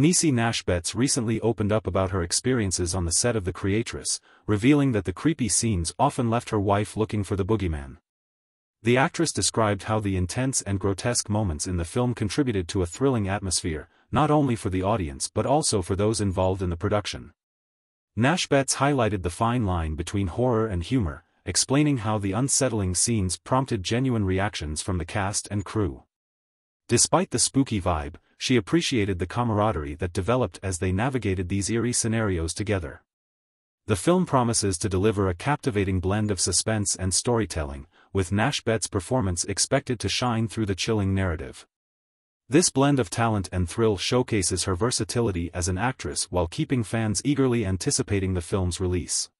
Niecy Nash Betts recently opened up about her experiences on the set of The Creatress, revealing that the creepy scenes often left her wife looking for the boogeyman. The actress described how the intense and grotesque moments in the film contributed to a thrilling atmosphere, not only for the audience but also for those involved in the production. Nash Betts highlighted the fine line between horror and humor, explaining how the unsettling scenes prompted genuine reactions from the cast and crew. Despite the spooky vibe, she appreciated the camaraderie that developed as they navigated these eerie scenarios together. The film promises to deliver a captivating blend of suspense and storytelling, with Nash Betts' performance expected to shine through the chilling narrative. This blend of talent and thrill showcases her versatility as an actress while keeping fans eagerly anticipating the film's release.